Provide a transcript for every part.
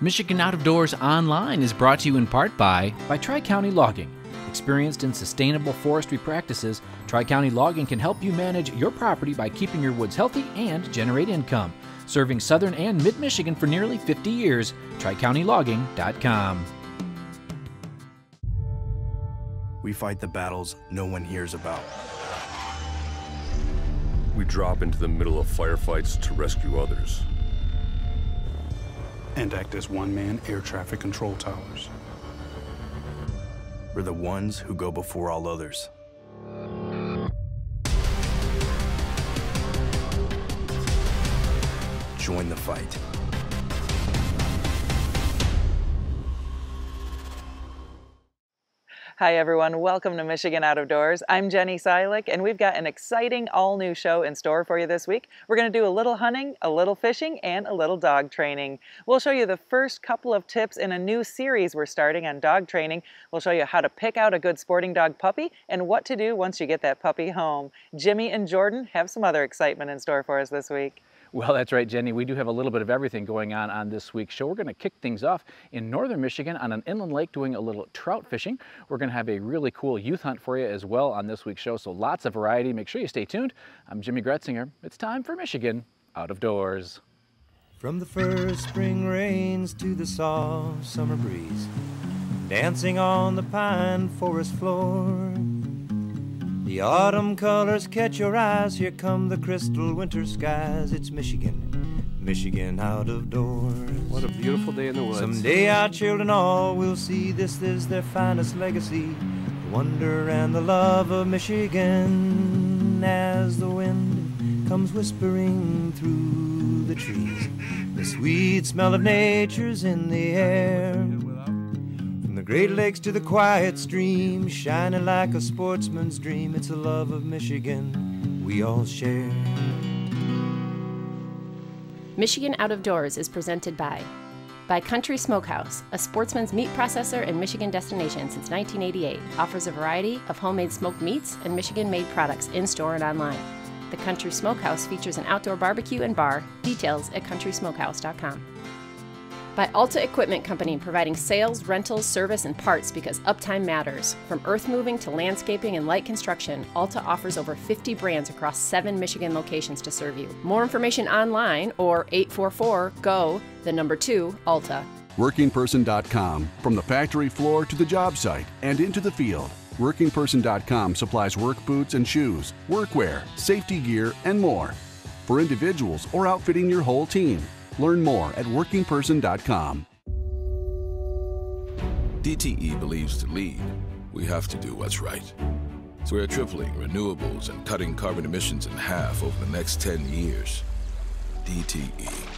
Michigan Out of Doors Online is brought to you in part by by Tri County Logging. Experienced in sustainable forestry practices, Tri County Logging can help you manage your property by keeping your woods healthy and generate income. Serving southern and mid Michigan for nearly 50 years, TriCountyLogging.com. We fight the battles no one hears about. We drop into the middle of firefights to rescue others. And act as one-man air traffic control towers. We're the ones who go before all others. Join the fight. Hi, everyone. Welcome to Michigan Out of Doors. I'm Jenny Silik, and we've got an exciting all new show in store for you this week. We're going to do a little hunting, a little fishing, and a little dog training. We'll show you the first couple of tips in a new series we're starting on dog training. We'll show you how to pick out a good sporting dog puppy and what to do once you get that puppy home. Jimmy and Jordan have some other excitement in store for us this week. Well, that's right, Jenny. We do have a little bit of everything going on on this week's show. We're going to kick things off in northern Michigan on an inland lake doing a little trout fishing. We're going to have a really cool youth hunt for you as well on this week's show, so lots of variety. Make sure you stay tuned. I'm Jimmy Gretzinger. It's time for Michigan Out of Doors. From the first spring rains to the soft summer breeze, dancing on the pine forest floor. The autumn colors catch your eyes. Here come the crystal winter skies. It's Michigan, Michigan out of doors. What a beautiful day in the woods. Someday our children all will see this is their finest legacy. The wonder and the love of Michigan as the wind comes whispering through the trees. The sweet smell of nature's in the air. Great Lakes to the quiet stream, shining like a sportsman's dream, it's a love of Michigan we all share. Michigan Out of Doors is presented by by Country Smokehouse, a sportsman's meat processor and Michigan destination since 1988, offers a variety of homemade smoked meats and Michigan-made products in-store and online. The Country Smokehouse features an outdoor barbecue and bar. Details at countrysmokehouse.com by Alta Equipment Company, providing sales, rentals, service, and parts because uptime matters. From earth moving to landscaping and light construction, Alta offers over 50 brands across seven Michigan locations to serve you. More information online or 844 GO, the number 2, Alta. WorkingPerson.com. From the factory floor to the job site and into the field. WorkingPerson.com supplies work boots and shoes, workwear, safety gear, and more. For individuals or outfitting your whole team. Learn more at workingperson.com. DTE believes to lead, we have to do what's right. So we're tripling renewables and cutting carbon emissions in half over the next 10 years. DTE.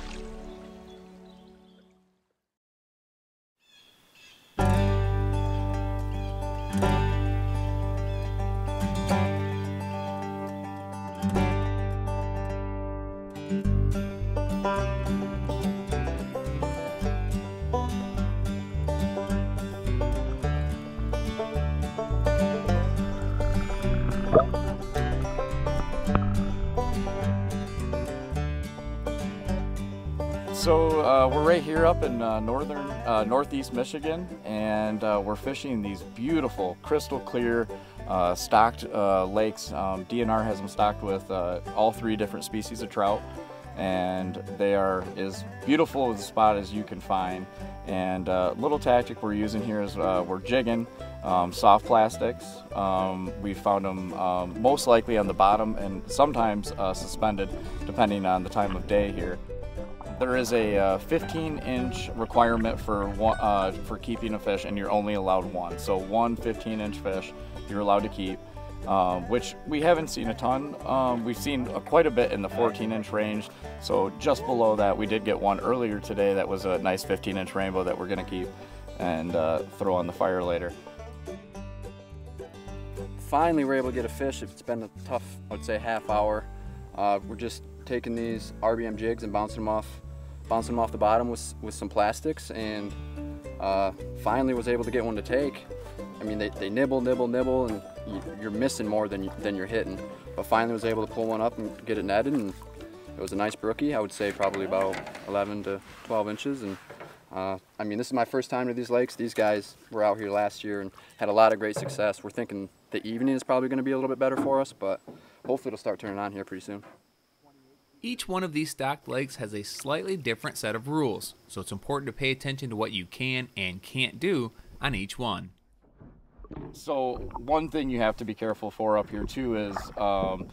So uh, we're right here up in uh, northern, uh, northeast Michigan, and uh, we're fishing these beautiful, crystal clear, uh, stocked uh, lakes. Um, DNR has them stocked with all three different species of trout, and they are as beautiful as a spot as you can find. And a little tactic we're using here is we're jigging um, soft plastics. Um, we found them um, most likely on the bottom and sometimes suspended, depending on the time of day here. There is a uh, 15 inch requirement for one, uh, for keeping a fish and you're only allowed one. So one 15 inch fish you're allowed to keep, um, which we haven't seen a ton. Um, we've seen quite a bit in the 14 inch range. So just below that we did get one earlier today that was a nice 15 inch rainbow that we're gonna keep and uh, throw on the fire later. Finally we're able to get a fish. It's been a tough, I would say half hour. Uh, we're just taking these RBM jigs and bouncing them off bouncing them off the bottom with, with some plastics and uh, finally was able to get one to take. I mean, they, they nibble, nibble, nibble, and you, are missing more than, you, than you're hitting. But finally was able to pull one up and get it netted, and it was a nice brookie. I would say probably about 11 to 12 inches, and Uh, I mean, this is my first time to these lakes. These guys were out here last year and had a lot of great success. We're thinking the evening is probably going to be a little bit better for us, but hopefully it'll start turning on here pretty soon. Each one of these stocked lakes has a slightly different set of rules, so it's important to pay attention to what you can and can't do on each one. So one thing you have to be careful for up here too is um,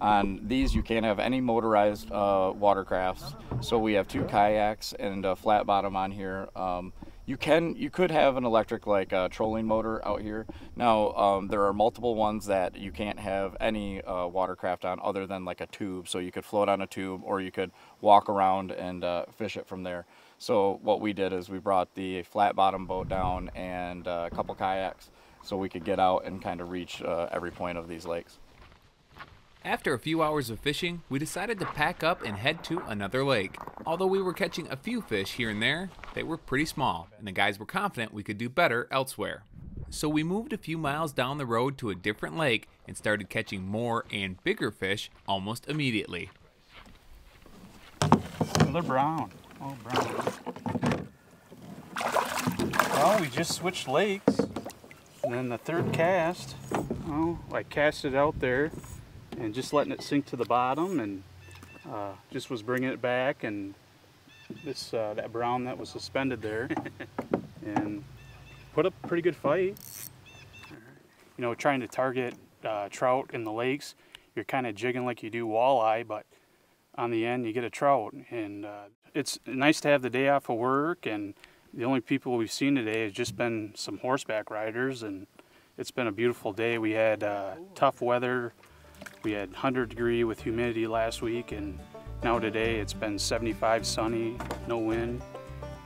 on these you can't have any motorized uh, watercrafts. So we have two kayaks and a flat bottom on here. Um, you can you could have an electric like uh, trolling motor out here. Now um, there are multiple ones that you can't have any uh, watercraft on other than like a tube. So you could float on a tube or you could walk around and uh, fish it from there. So what we did is we brought the flat bottom boat down and uh, a couple kayaks so we could get out and kind of reach uh, every point of these lakes. After a few hours of fishing, we decided to pack up and head to another lake. Although we were catching a few fish here and there, they were pretty small, and the guys were confident we could do better elsewhere. So we moved a few miles down the road to a different lake and started catching more and bigger fish almost immediately. They're brown. Oh, brown. Well, we just switched lakes. And then the third cast, oh, I cast it out there and just letting it sink to the bottom and uh, just was bringing it back and this uh, that brown that was suspended there and put up a pretty good fight. You know, trying to target uh, trout in the lakes, you're kind of jigging like you do walleye, but on the end you get a trout. And uh, it's nice to have the day off of work and the only people we've seen today has just been some horseback riders and it's been a beautiful day. We had uh, tough weather. We had 100 degree with humidity last week and now today it's been 75 sunny, no wind.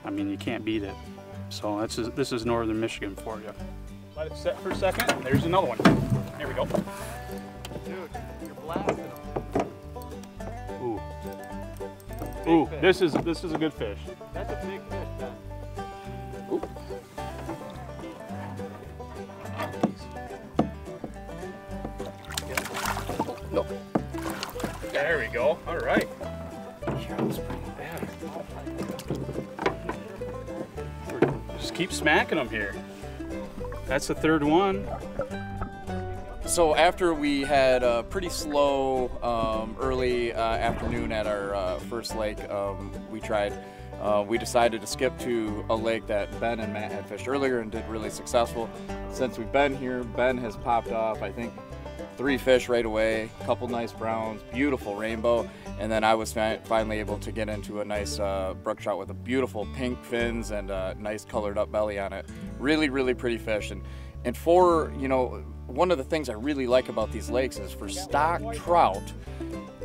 I mean, you can't beat it. So that's this is northern Michigan for you. Let it set for a second. There's another one. There we go. Dude, you're blasting them. Ooh. Ooh, this is this is a good fish. That's a big fish, keep smacking them here. That's the third one. So after we had a pretty slow um, early uh, afternoon at our uh, first lake, um, we tried. Uh, we decided to skip to a lake that Ben and Matt had fished earlier and did really successful. Since we've been here, Ben has popped off, I think, three fish right away, a couple nice browns, beautiful rainbow, and then I was fi finally able to get into a nice uh, brook trout with a beautiful pink fins and a nice colored up belly on it. Really, really pretty fish. And, and for, you know, one of the things I really like about these lakes is for stock trout,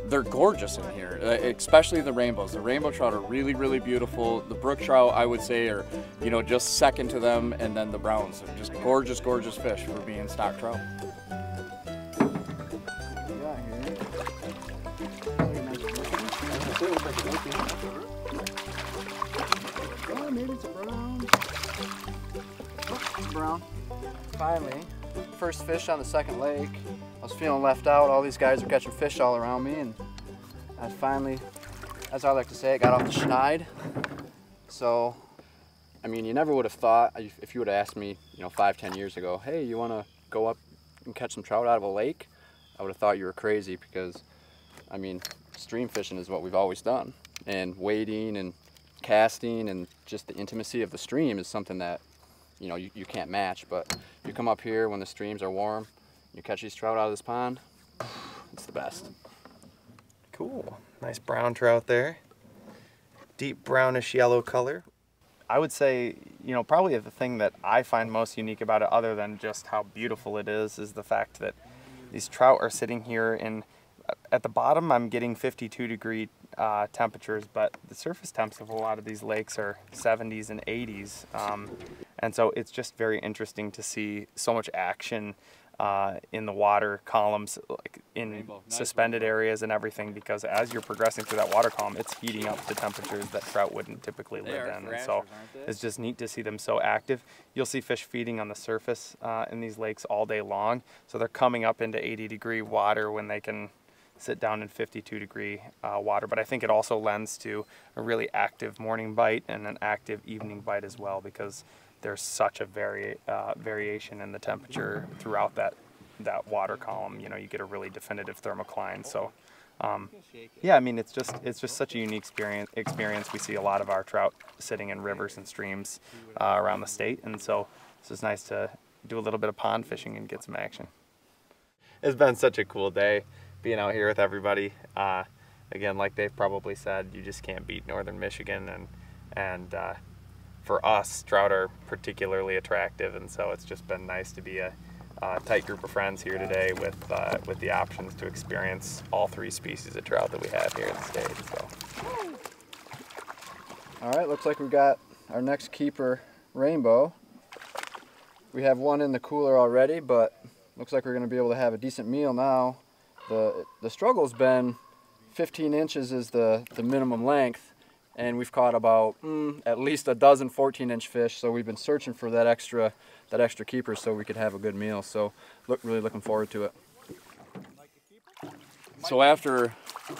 they're gorgeous in here, uh, especially the rainbows. The rainbow trout are really, really beautiful. The brook trout, I would say, are, you know, just second to them, and then the browns are just gorgeous, gorgeous fish for being stock trout. Oh, maybe it's brown. Oh, brown. Finally, first fish on the second lake. I was feeling left out. All these guys were catching fish all around me, and I finally, as I like to say, I got off the schneid. So, I mean, you never would have thought if you would have asked me, you know, five, ten years ago, hey, you want to go up and catch some trout out of a lake? I would have thought you were crazy because, I mean, stream fishing is what we've always done, and wading and casting and just the intimacy of the stream is something that you know you, you can't match. But you come up here when the streams are warm you catch these trout out of this pond it's the best. Cool. Nice brown trout there. Deep brownish yellow color. I would say you know probably the thing that i find most unique about it other than just how beautiful it is is the fact that these trout are sitting here in at the bottom I'm getting 52 degree uh, temperatures, but the surface temps of a lot of these lakes are 70s and 80s. Um, and so it's just very interesting to see so much action uh, in the water columns, like in suspended areas and everything, because as you're progressing through that water column, it's heating up the temperatures that trout wouldn't typically they live in. And so it's just neat to see them so active. You'll see fish feeding on the surface uh, in these lakes all day long. So they're coming up into 80 degree water when they can sit down in 52 degree uh, water. But I think it also lends to a really active morning bite and an active evening bite as well because there's such a vari uh, variation in the temperature throughout that that water column. You know, you get a really definitive thermocline. So. Um, yeah, I mean it's just it's just such a unique experience. Experience we see a lot of our trout sitting in rivers and streams uh, around the state, and so it's just nice to do a little bit of pond fishing and get some action. It's been such a cool day being out here with everybody. Uh, again, like they've probably said, you just can't beat Northern Michigan, and and uh, for us, trout are particularly attractive, and so it's just been nice to be a, a tight group of friends here today with uh, with the options to experience all three species of trout that we have here in the state. So. All right, looks like we've got our next keeper, Rainbow. We have one in the cooler already, but looks like we're going to be able to have a decent meal now. The, the struggle's been 15 inches is the, the minimum length, and we've caught about mm, at least a dozen 14-inch fish, so we've been searching for that extra, that extra keeper so we could have a good meal. So look, really looking forward to it. So after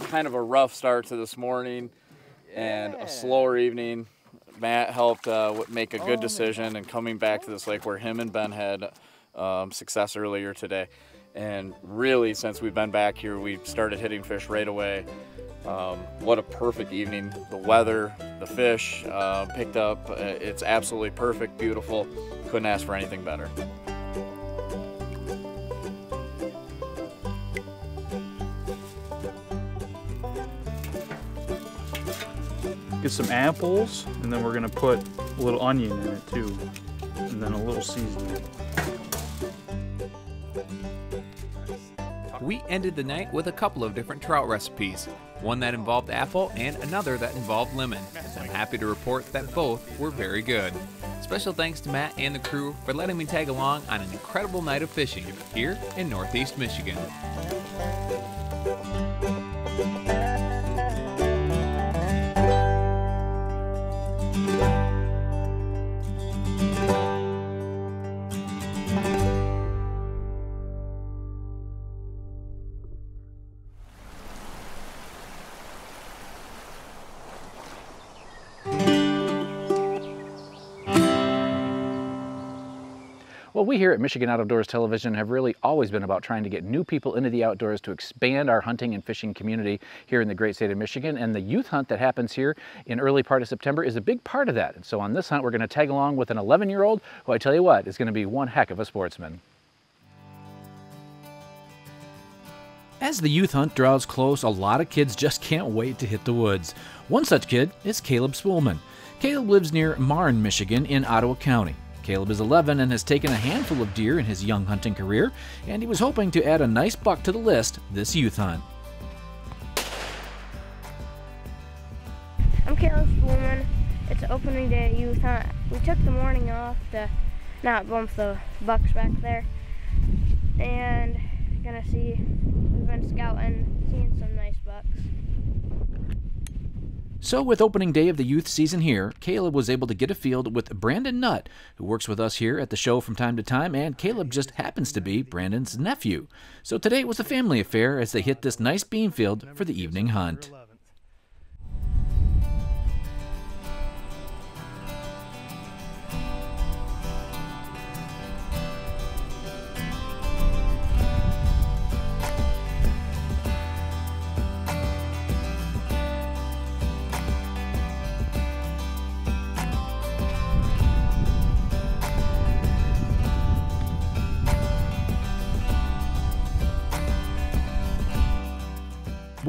kind of a rough start to this morning and a slower evening, Matt helped uh, make a good decision and coming back to this lake where him and Ben had um, success earlier today. And really, since we've been back here, we've started hitting fish right away. Um, what a perfect evening. The weather, the fish uh, picked up. Uh, it's absolutely perfect, beautiful. Couldn't ask for anything better. Get some apples, and then we're gonna put a little onion in it too, and then a little seasoning. We ended the night with a couple of different trout recipes, one that involved apple and another that involved lemon. I'm happy to report that both were very good. Special thanks to Matt and the crew for letting me tag along on an incredible night of fishing here in Northeast Michigan. Well, we here at Michigan Outdoors Television have really always been about trying to get new people into the outdoors to expand our hunting and fishing community here in the great state of Michigan. And the youth hunt that happens here in early part of September is a big part of that. And so on this hunt, we're going to tag along with an 11-year-old who I tell you what is going to be one heck of a sportsman. As the youth hunt draws close, a lot of kids just can't wait to hit the woods. One such kid is Caleb Spoolman. Caleb lives near Marne, Michigan in Ottawa County. Caleb is 11 and has taken a handful of deer in his young hunting career, and he was hoping to add a nice buck to the list this youth hunt. I'm Caleb Spoolman. It's opening day youth hunt. We took the morning off to not bump the bucks back there. And gonna see, we've been scouting, seeing some nice bucks. So, with opening day of the youth season here, Caleb was able to get a field with Brandon Nutt, who works with us here at the show from time to time, and Caleb just happens to be Brandon's nephew. So, today it was a family affair as they hit this nice bean field for the evening hunt.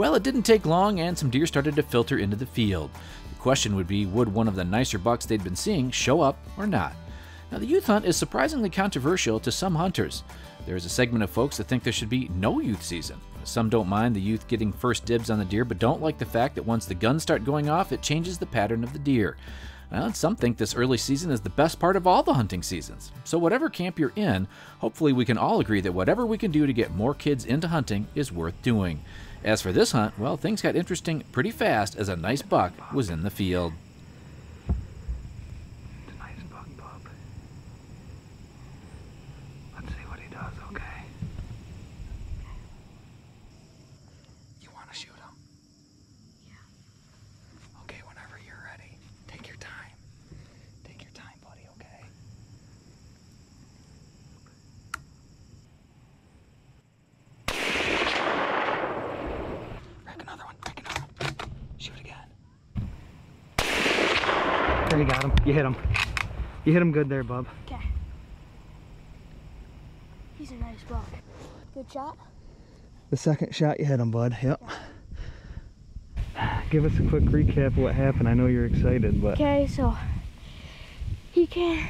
Well, it didn't take long, and some deer started to filter into the field. The question would be would one of the nicer bucks they'd been seeing show up or not? Now, the youth hunt is surprisingly controversial to some hunters. There is a segment of folks that think there should be no youth season. Some don't mind the youth getting first dibs on the deer, but don't like the fact that once the guns start going off, it changes the pattern of the deer. Well, and some think this early season is the best part of all the hunting seasons. So, whatever camp you're in, hopefully we can all agree that whatever we can do to get more kids into hunting is worth doing. As for this hunt, well, things got interesting pretty fast as a nice buck was in the field. You got him. You hit him. You hit him good there, bub. Okay. He's a nice buck. Good shot. The second shot you hit him, bud. Yep. Give us a quick recap of what happened. I know you're excited, but Okay, so he came.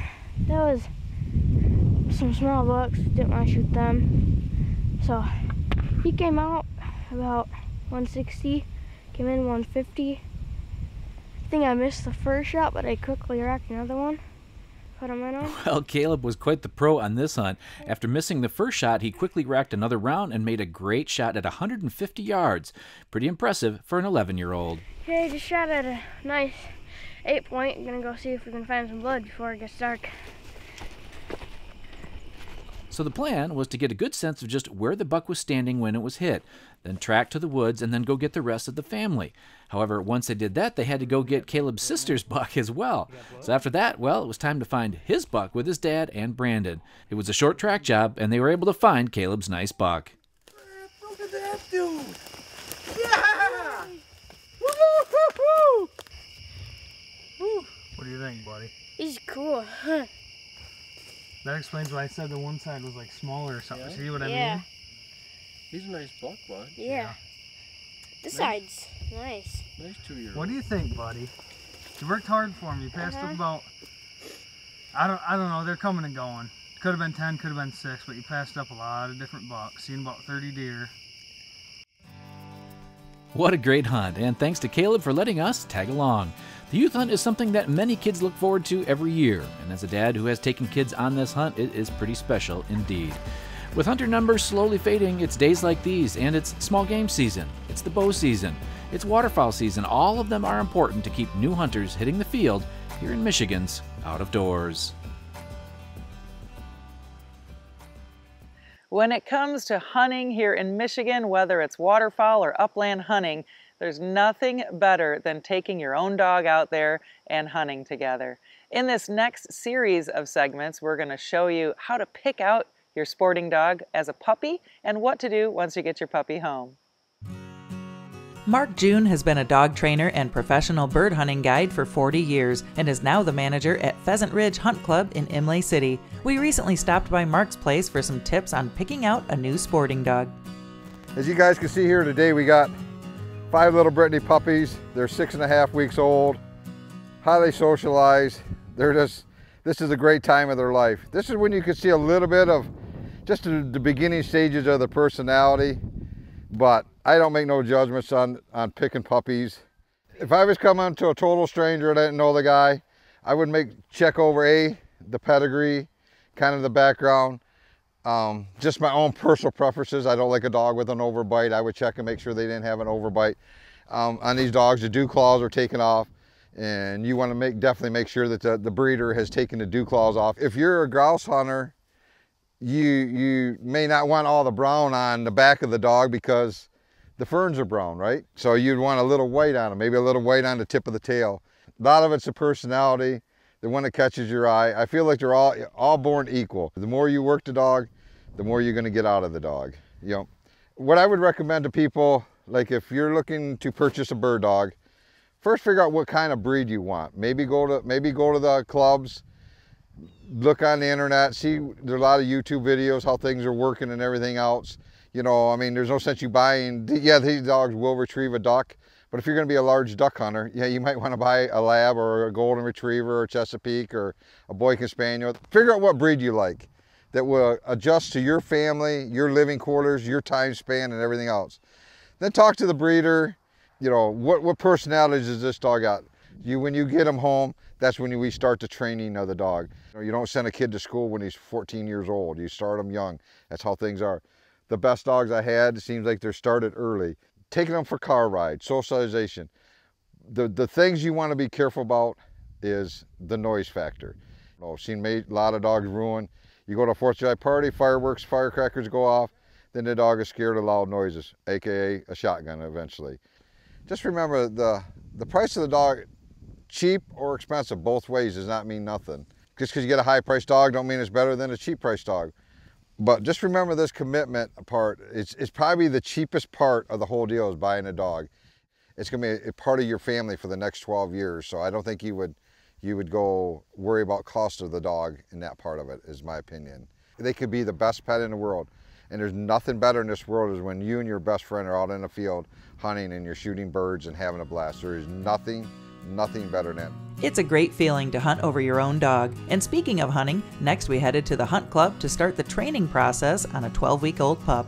That was some small bucks. Didn't want to shoot them. So he came out about 160. Came in 150. I think I missed the first shot, but I quickly racked another one. Put him in. Well, Caleb was quite the pro on this hunt. After missing the first shot, he quickly racked another round and made a great shot at 150 yards. Pretty impressive for an 11 year old. Okay, just shot at a nice eight point. I'm gonna go see if we can find some blood before it gets dark. So the plan was to get a good sense of just where the buck was standing when it was hit, then track to the woods and then go get the rest of the family. However, once they did that, they had to go get Caleb's sister's buck as well. So after that, well, it was time to find his buck with his dad and Brandon. It was a short track job, and they were able to find Caleb's nice buck. Look at that dude. Yeah. Woo-hoo-hoo-hoo. what do you think, buddy? He's cool. Huh. That explains why I said the one side was like smaller or something. Yeah. See what I Yeah. mean? He's a nice buck, bud. Yeah. This side's nice. Nice two-year-old. What do you think, buddy? You worked hard for him. You passed Uh-huh. up about. I don't. I don't know. They're coming and going. Could have been ten. Could have been six. But you passed up a lot of different bucks. Seen about thirty deer. What a great hunt, and thanks to Caleb for letting us tag along. The youth hunt is something that many kids look forward to every year, and as a dad who has taken kids on this hunt, it is pretty special indeed. With hunter numbers slowly fading, it's days like these, and it's small game season, it's the bow season, it's waterfowl season. All of them are important to keep new hunters hitting the field here in Michigan's out of doors. When it comes to hunting here in Michigan, whether it's waterfowl or upland hunting, there's nothing better than taking your own dog out there and hunting together. In this next series of segments, we're going to show you how to pick out your sporting dog as a puppy and what to do once you get your puppy home. Mark June has been a dog trainer and professional bird hunting guide for 40 years and is now the manager at Pheasant Ridge Hunt Club in Imlay City. We recently stopped by Mark's place for some tips on picking out a new sporting dog. As you guys can see here today, we got five little Brittany puppies. They're six and a half weeks old, highly socialized. They're just, this is a great time of their life. This is when you can see a little bit of just the, beginning stages of the personality, but I don't make no judgments on, on picking puppies. If I was coming to a total stranger and I didn't know the guy, I would make check over A, the pedigree, kind of the background, um, just my own personal preferences. I don't like a dog with an overbite. I would check and make sure they didn't have an overbite. Um, on these dogs, the dew claws are taken off and you want to make definitely make sure that the, the breeder has taken the dew claws off. If you're a grouse hunter, you, you may not want all the brown on the back of the dog because the ferns are brown, right? So you'd want a little white on them, maybe a little white on the tip of the tail. A lot of it's the personality, the one that catches your eye. I feel like they're all, all born equal. The more you work the dog, the more you're gonna get out of the dog. You know, what I would recommend to people, like if you're looking to purchase a bird dog, first figure out what kind of breed you want. Maybe go to, maybe go to the clubs, look on the internet, see there's a lot of YouTube videos, how things are working and everything else. You know, I mean, there's no sense you buying, yeah, these dogs will retrieve a duck, but if you're gonna be a large duck hunter, yeah, you might wanna buy a lab or a golden retriever or Chesapeake or a Boykin Spaniel. Figure out what breed you like that will adjust to your family, your living quarters, your time span and everything else. Then talk to the breeder, you know, what, what personalities does this dog got? You, when you get them home, that's when we start the training of the dog. You, know, you don't send a kid to school when he's 14 years old. You start them young. That's how things are. The best dogs I had, it seems like they're started early. Taking them for car rides, socialization. The, the things you want to be careful about is the noise factor. I've seen a lot of dogs ruin. You go to a 4th of July party, fireworks, firecrackers go off, then the dog is scared of loud noises, AKA a shotgun eventually. Just remember the, the price of the dog, cheap or expensive, both ways does not mean nothing. Just because you get a high priced dog don't mean it's better than a cheap priced dog. But just remember this commitment part, it's, it's probably the cheapest part of the whole deal is buying a dog. It's gonna be a part of your family for the next 12 years. So I don't think you would you would go worry about cost of the dog in that part of it, is my opinion. They could be the best pet in the world. And there's nothing better in this world is when you and your best friend are out in the field hunting and you're shooting birds and having a blast. There is nothing, nothing better than. It's a great feeling to hunt over your own dog. And speaking of hunting, next we headed to the Hunt Club to start the training process on a 12 week old pup.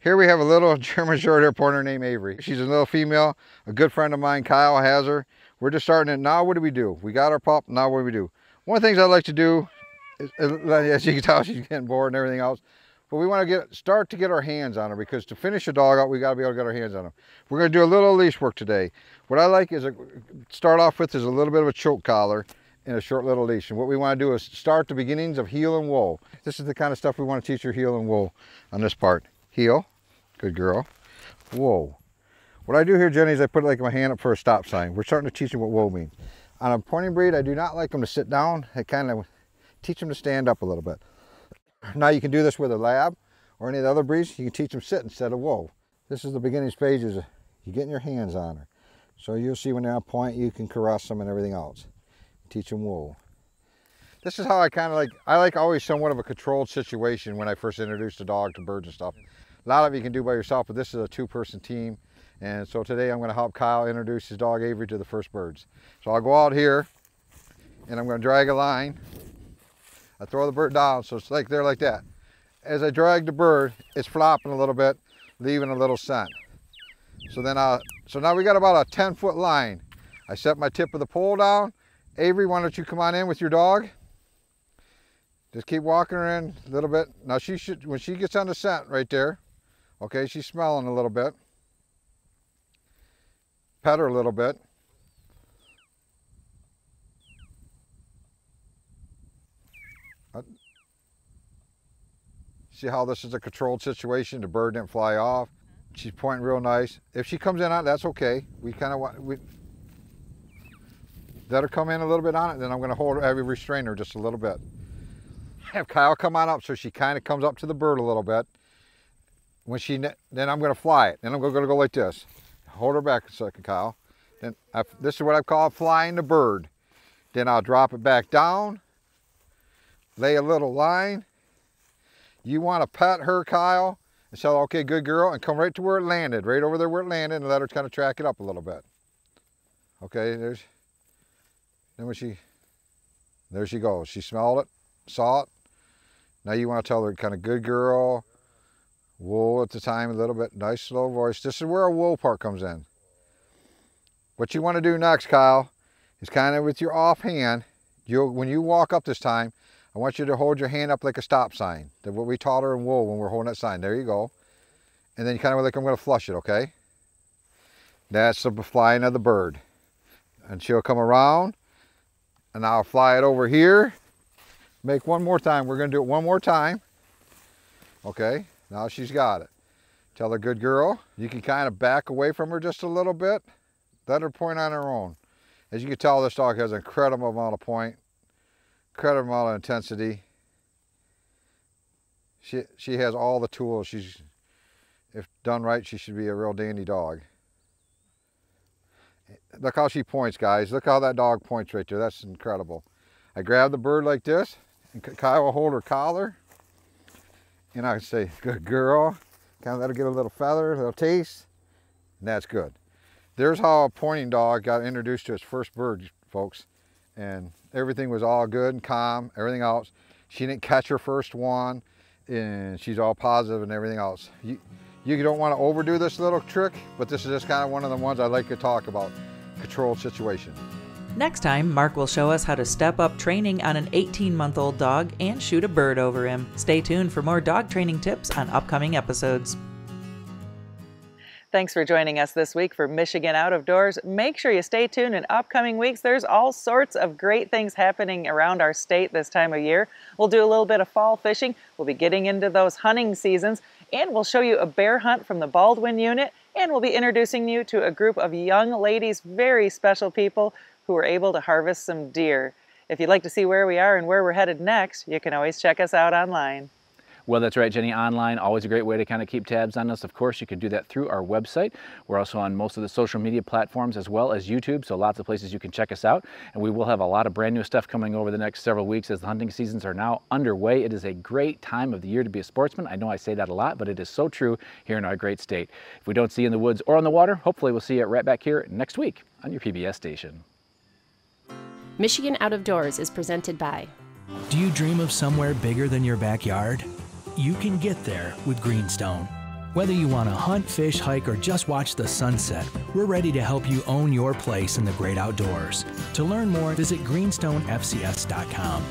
Here we have a little German short hair pointer named Avery. She's a little female. A good friend of mine, Kyle, has her. We're just starting it. Now what do we do? We got our pup, now what do we do? One of the things I like to do is, as you can tell, she's getting bored and everything else. But we want to get start to get our hands on her because to finish a dog out, we got to be able to get our hands on them. We're going to do a little leash work today. What I like is a, start off with is a little bit of a choke collar and a short little leash. And what we want to do is start the beginnings of heel and whoa. This is the kind of stuff we want to teach her heel and whoa on this part. Heel, good girl. Whoa. What I do here, Jenny, is I put like my hand up for a stop sign. We're starting to teach them what whoa means. On a pointing breed, I do not like them to sit down. I kind of teach them to stand up a little bit. Now you can do this with a lab or any of the other breeds. You can teach them sit instead of whoa. This is the beginning stages. You getting your hands on her. So you'll see when they're on point, you can caress them and everything else. Teach them whoa. This is how I kind of like, I like always somewhat of a controlled situation when I first introduce a dog to birds and stuff. A lot of you can do by yourself, but this is a two-person team. And so today I'm going to help Kyle introduce his dog Avery to the first birds. So I'll go out here and I'm going to drag a line I throw the bird down, so it's like there like that. As I drag the bird, it's flopping a little bit, leaving a little scent. So then I, so now we got about a 10 foot line. I set my tip of the pole down. Avery, why don't you come on in with your dog? Just keep walking her in a little bit. Now she should, when she gets on the scent right there, okay, she's smelling a little bit. Pet her a little bit. See how this is a controlled situation? The bird didn't fly off. She's pointing real nice. If she comes in on it, that's okay. We kind of want, we, let her come in a little bit on it, then I'm gonna hold her, have restrain her just a little bit. Have Kyle come on up so she kind of comes up to the bird a little bit. When she, then I'm gonna fly it. Then I'm gonna go like this. Hold her back a second, Kyle. Then I, this is what I call flying the bird. Then I'll drop it back down, lay a little line, you want to pat her, Kyle, and say, okay, good girl, and come right to where it landed, right over there where it landed, and let her kind of track it up a little bit. Okay, there's, then when she, there she goes. She smelled it, saw it. Now you want to tell her kind of good girl, whoa at the time a little bit, nice slow voice. This is where a whoa part comes in. What you want to do next, Kyle, is kind of with your offhand, you when you walk up this time, I want you to hold your hand up like a stop sign. That's what we taught her in whoa when we're holding that sign. There you go. And then you kind of like I'm going to flush it, okay? That's the flying of the bird. And she'll come around and I'll fly it over here. Make one more time. We're going to do it one more time. Okay, now she's got it. Tell her good girl. You can kind of back away from her just a little bit. Let her point on her own. As you can tell, this dog has an incredible amount of point incredible amount of intensity. She, she has all the tools. She's, if done right, she should be a real dandy dog. Look how she points, guys. Look how that dog points right there. That's incredible. I grab the bird like this, and Kyle will hold her collar. And I say, good girl. Kind of let her get a little feather, a little taste, and that's good. There's how a pointing dog got introduced to its first bird, folks. And everything was all good and calm, everything else. She didn't catch her first one and she's all positive and everything else. You, you don't want to overdo this little trick, but this is just kind of one of the ones I like to talk about, controlled situation. Next time, Mark will show us how to step up training on an 18 month old dog and shoot a bird over him. Stay tuned for more dog training tips on upcoming episodes. Thanks for joining us this week for Michigan Out of Doors. Make sure you stay tuned in upcoming weeks. There's all sorts of great things happening around our state this time of year. We'll do a little bit of fall fishing. We'll be getting into those hunting seasons, and we'll show you a bear hunt from the Baldwin unit, and we'll be introducing you to a group of young ladies, very special people who were able to harvest some deer. If you'd like to see where we are and where we're headed next, you can always check us out online. Well, that's right, Jenny. Online, always a great way to kind of keep tabs on us. Of course, you can do that through our website. We're also on most of the social media platforms as well as YouTube, so lots of places you can check us out. And we will have a lot of brand new stuff coming over the next several weeks as the hunting seasons are now underway. It is a great time of the year to be a sportsman. I know I say that a lot, but it is so true here in our great state. If we don't see you in the woods or on the water, hopefully we'll see you right back here next week on your PBS station. Michigan Out of Doors is presented by Do you dream of somewhere bigger than your backyard? You can get there with Greenstone. Whether you want to hunt, fish, hike, or just watch the sunset, we're ready to help you own your place in the great outdoors. To learn more, visit greenstonefcs.com.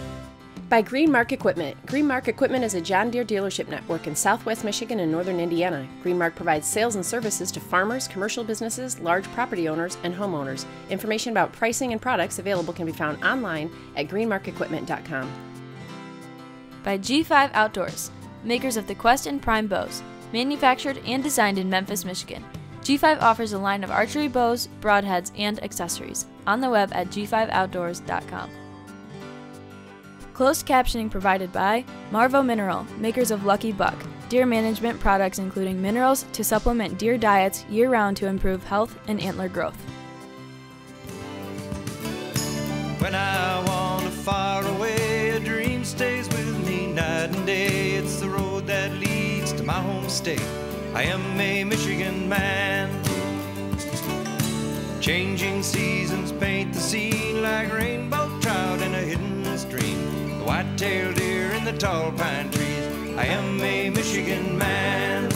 By Greenmark Equipment. Greenmark Equipment is a John Deere dealership network in southwest Michigan and northern Indiana. Greenmark provides sales and services to farmers, commercial businesses, large property owners, and homeowners. Information about pricing and products available can be found online at greenmarkequipment.com. By G5 Outdoors, makers of the Quest and Prime bows, manufactured and designed in Memphis, Michigan. G5 offers a line of archery bows, broadheads, and accessories on the web at g5outdoors.com. Closed captioning provided by Marvo Mineral, makers of Lucky Buck, deer management products including minerals to supplement deer diets year round to improve health and antler growth. My home state. I am a Michigan man. Changing seasons paint the scene like rainbow trout in a hidden stream. The white-tailed deer in the tall pine trees. I am a Michigan man.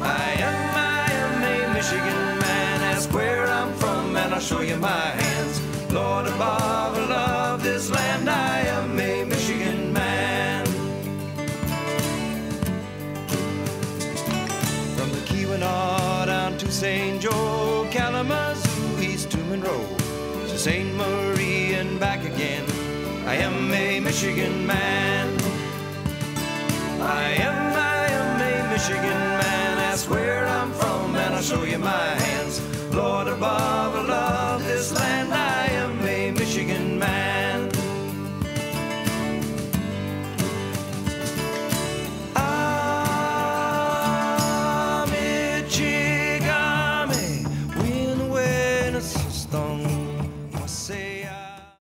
I am, I am a Michigan man. Ask where I'm from and I'll show you my Michigan man. I am, I am a Michigan man. Ask where I'm from and I'll show you my hands. Lord above, love.